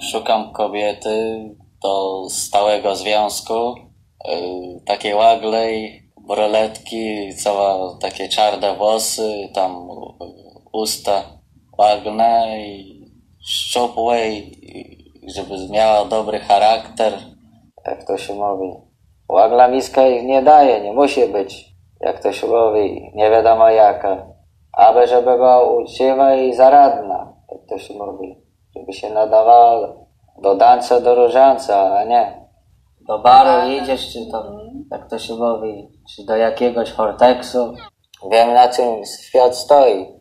Szukam kobiety do stałego związku, yy, takiej łaglej, broletki, cała takie czarne włosy, tam usta łagne i szczupłe i żeby miała dobry charakter. Jak to się mówi? Łagla miska ich nie daje, nie musi być, jak to się mówi, nie wiadomo jaka. Aby żeby była uczciwa i zaradna, jak to się mówi. Żeby się nadawała do dańca, do różańca, a nie. Do baru idziesz, czy to, jak to się mówi, czy do jakiegoś horteksu. Wiem na czym świat stoi.